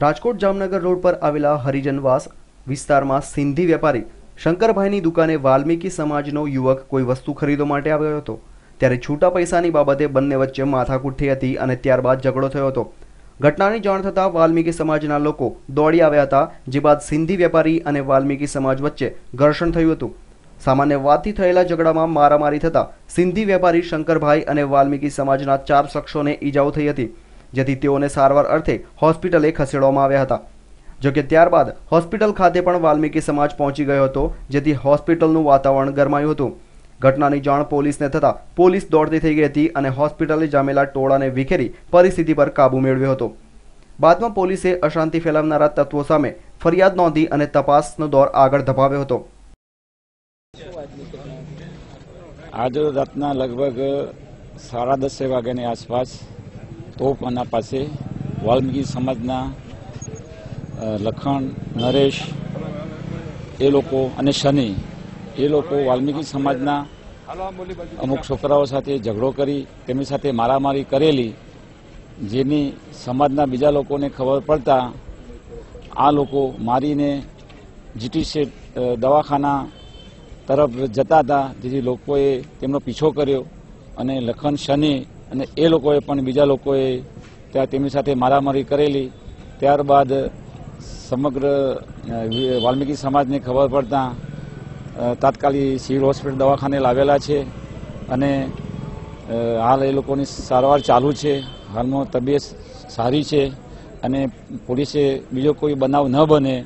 Rajkot Jamnagar road પર આવેલા હરિજનવાસ વિસ્તારમાં સિંધી વેપારી શંકરભાઈની દુકાને વાલ્મીકી સમાજનો યુવક કોઈ વસ્તુ ખરીદવા માટે આવ્યો હતો. ત્યારે છૂટા પૈસાની બાબતે બંને વચ્ચે માથાકૂટ થઈ હતી અને ત્યારબાદ ઝઘડો થયો હતો. ઘટનાની જાણ થતાં વાલ્મીકી સમાજના લોકો દોડી આવ્યા હતા, જે બાદ સિંધી વેપારી અને વાલ્મીકી સમાજ વચ્ચે ઘર્ષણ થયું હતું. સામાન્ય વાતથી થયેલા ઝઘડામાં મારામારી થતાં સિંધી વેપારી શંકરભાઈ અને વાલ્મીકી સમાજના ચાર શખ્સોને ઈજાઓ થઈ હતી. જેથી તેઓને સારવાર અર્થે હોસ્પિટલે ખસેડવામાં આવ્યા હતા. જોકે ત્યારબાદ હોસ્પિટલ ખાતે પણ વાલ્મીકી સમાજ પહોંચી ગયો હતો, જેથી હોસ્પિટલનું વાતાવરણ ગરમાયું હતું. ઘટનાની જાણ પોલીસને થતાં પોલીસ દોડતી થઈ ગઈ હતી અને હોસ્પિટલે જામેલા ટોળાને વિખેરી પરિસ્થિતિ પર કાબૂ મેળવ્યો હતો. બાદમાં પોલીસે અશાંતિ ફેલાવનારા તત્વો સામે ફરિયાદ નોંધી અને તપાસનો દોર આગળ ધપાવ્યો હતો. આજે રાતના લગભગ સાડા દસે વાગ્યાની આસપાસ તોપના પાસે વાલ્મીકી સમાજના લખણ, નરેશ, એ લોકો અને શનિ, એ લોકો વાલ્મીકી સમાજના અમુક છોકરાઓ સાથે ઝઘડો કરી, તેમની સાથે મારામારી કરેલી, જેની સમાજના બીજા લોકોને ખબર પડતા આ લોકો મારીને જીટીસી દવાખાના તરફ જતા હતા. જેથી લોકોએ તેમનો પીછો કર્યો અને લખન શનિ અને એ લોકોએ પણ બીજા લોકોએ ત્યાં તેમની સાથે મારામારી કરેલી. ત્યારબાદ સમગ્ર વાલ્મીકી સમાજને ખબર પડતા તાત્કાલિક સિવિલ હોસ્પિટલ દવાખાને લાવેલા છે અને હાલ એ લોકોની સારવાર ચાલુ છે. હાલમાં તબિયત સારી છે અને પોલીસે બીજો કોઈ બનાવ ન બને.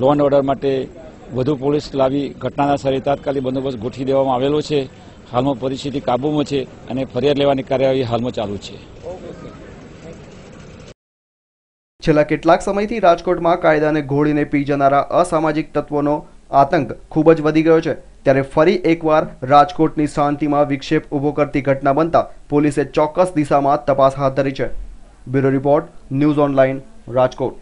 લો એન્ડ ઓર્ડર માટે વધુ પોલીસ લાવી ઘટનાના સ્થળે તાત્કાલિક બંદોબસ્ત ગોઠવી દેવામાં આવેલો છે. હાલમાં પરિસ્થિતિ કાબૂમાં છે અને ફરિયાદ લેવાની કાર્યવાહી હાલમાં ચાલુ છે. છેલ્લા કેટલાક સમયથી રાજકોટમાં કાયદાને ઘોળીને પી જનારા અસામાજિક તત્વોનો આતંક ખૂબ જ વધી ગયો છે. ત્યારે ફરી એકવાર રાજકોટની શાંતિમાં વિક્ષેપ ઊભો કરતી ઘટના બનતા પોલીસે ચોક્કસ દિશામાં તપાસ હાથ ધરી છે. Bureau report, news online, Rajkot.